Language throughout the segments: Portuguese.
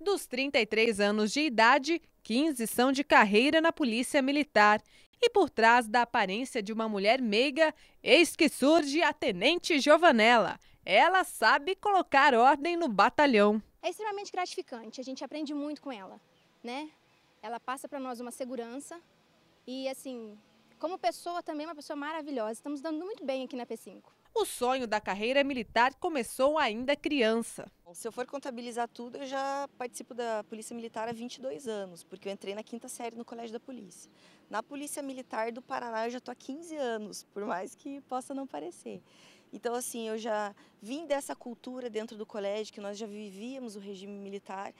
Dos 33 anos de idade, 15 são de carreira na Polícia Militar. E por trás da aparência de uma mulher meiga, eis que surge a Tenente Giovanella. Ela sabe colocar ordem no batalhão. É extremamente gratificante, a gente aprende muito com ela, né? Ela passa para nós uma segurança e, assim, como pessoa também é uma pessoa maravilhosa. Estamos dando muito bem aqui na P5. O sonho da carreira militar começou ainda criança. Se eu for contabilizar tudo, eu já participo da Polícia Militar há 22 anos, porque eu entrei na quinta série no Colégio da Polícia. Na Polícia Militar do Paraná eu já estou há 15 anos, por mais que possa não parecer. Então, assim, eu já vim dessa cultura dentro do colégio, que nós já vivíamos o regime militar.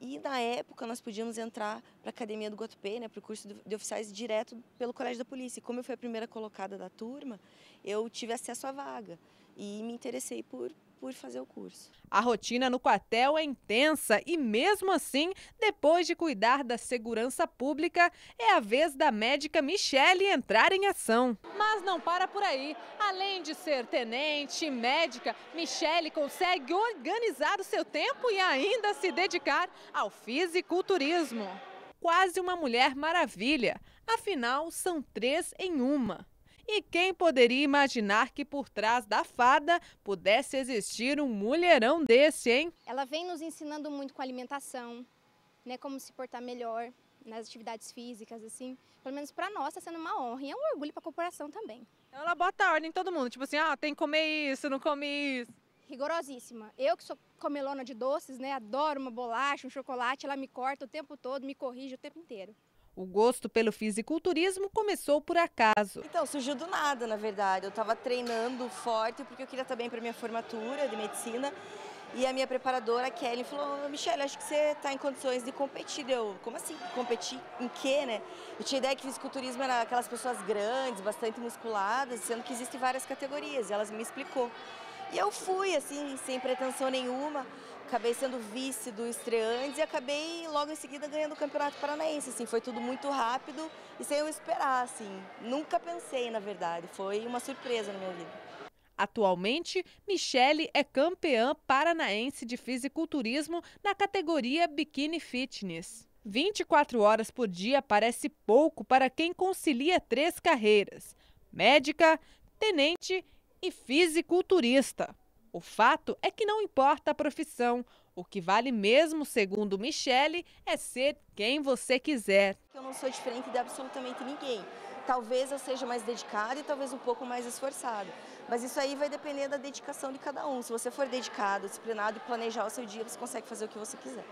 E na época nós podíamos entrar para a Academia do Guatupê, né, para o curso de oficiais direto pelo Colégio da Polícia. E como eu fui a primeira colocada da turma, eu tive acesso à vaga e me interessei por, por fazer o curso. A rotina no quartel é intensa e, mesmo assim, depois de cuidar da segurança pública, é a vez da médica Michele entrar em ação. Mas não para por aí. Além de ser tenente e médica, Michele consegue organizar o seu tempo e ainda se dedicar ao fisiculturismo. Quase uma mulher maravilha. Afinal, são três em uma. E quem poderia imaginar que por trás da fada pudesse existir um mulherão desse, hein? Ela vem nos ensinando muito com alimentação, né, como se portar melhor nas atividades físicas, assim. Pelo menos para nós está sendo uma honra e é um orgulho para a corporação também. Então ela bota ordem em todo mundo, tipo assim, ah, tem que comer isso, não come isso. Rigorosíssima. Eu que sou comelona de doces, né, adoro uma bolacha, um chocolate, ela me corta o tempo todo, me corrige o tempo inteiro. O gosto pelo fisiculturismo começou por acaso. Então, surgiu do nada, na verdade. Eu estava treinando forte porque eu queria estar bem para minha formatura de medicina. E a minha preparadora, Kelly, falou: Michelle, acho que você está em condições de competir. Eu, como assim? Competir em quê, né? Eu tinha ideia que fisiculturismo era aquelas pessoas grandes, bastante musculadas, sendo que existem várias categorias. E ela me explicou. E eu fui, assim, sem pretensão nenhuma. Acabei sendo vice do estreantes e acabei logo em seguida ganhando o Campeonato Paranaense. Assim, foi tudo muito rápido e sem eu esperar, assim. Nunca pensei, na verdade. Foi uma surpresa na minha vida. Atualmente, Michele é campeã paranaense de fisiculturismo na categoria Bikini Fitness. 24 horas por dia parece pouco para quem concilia três carreiras: médica, tenente e fisiculturista. O fato é que não importa a profissão, o que vale mesmo, segundo Michele, é ser quem você quiser. Eu não sou diferente de absolutamente ninguém. Talvez eu seja mais dedicada e talvez um pouco mais esforçada. Mas isso aí vai depender da dedicação de cada um. Se você for dedicado, disciplinado e planejar o seu dia, você consegue fazer o que você quiser.